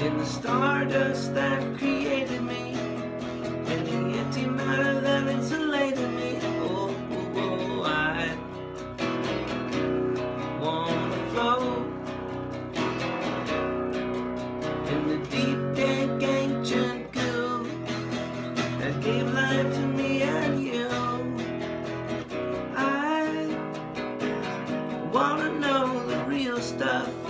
in the stardust that created me, and the anti matter that insulated me. Oh, oh, oh I wanna float in the deep, dank, ancient goo that gave life to me and you. I wanna know the real stuff.